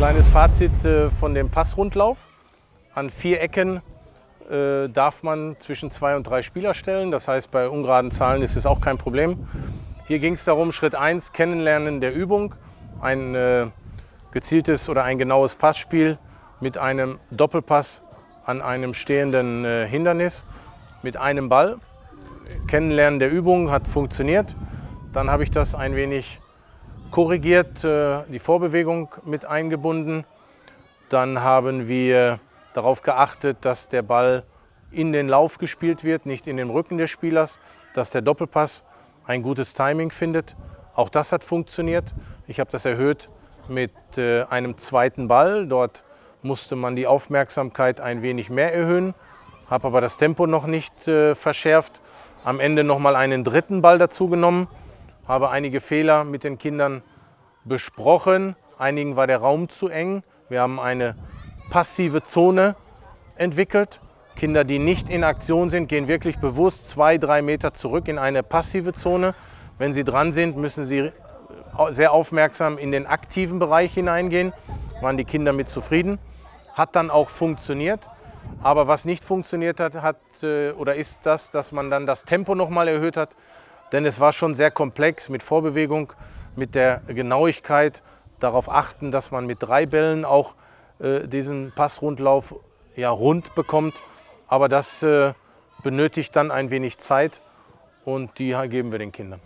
Kleines Fazit äh, von dem Passrundlauf. An vier Ecken äh, darf man zwischen zwei und drei Spieler stellen. Das heißt, bei ungeraden Zahlen ist es auch kein Problem. Hier ging es darum, Schritt 1, Kennenlernen der Übung, ein äh, gezieltes oder ein genaues Passspiel mit einem Doppelpass an einem stehenden Hindernis mit einem Ball. Kennenlernen der Übung hat funktioniert. Dann habe ich das ein wenig korrigiert, äh, die Vorbewegung mit eingebunden. Dann haben wir darauf geachtet, dass der Ball in den Lauf gespielt wird, nicht in den Rücken des Spielers, dass der Doppelpass ein gutes Timing findet. Auch das hat funktioniert. Ich habe das erhöht mit äh, einem zweiten Ball. Dort musste man die Aufmerksamkeit ein wenig mehr erhöhen, habe aber das Tempo noch nicht äh, verschärft. Am Ende noch mal einen dritten Ball dazu genommen, habe einige Fehler mit den Kindern besprochen. Einigen war der Raum zu eng. Wir haben eine passive Zone entwickelt. Kinder, die nicht in Aktion sind, gehen wirklich bewusst zwei, drei Meter zurück in eine passive Zone. Wenn sie dran sind, müssen sie sehr aufmerksam in den aktiven Bereich hineingehen. Waren die Kinder mit zufrieden. Hat dann auch funktioniert. Aber was nicht funktioniert hat, hat äh, oder ist das, dass man dann das Tempo noch mal erhöht hat. Denn es war schon sehr komplex mit Vorbewegung, mit der Genauigkeit. Darauf achten, dass man mit drei Bällen auch äh, diesen Passrundlauf ja, rund bekommt. Aber das äh, benötigt dann ein wenig Zeit und die geben wir den Kindern.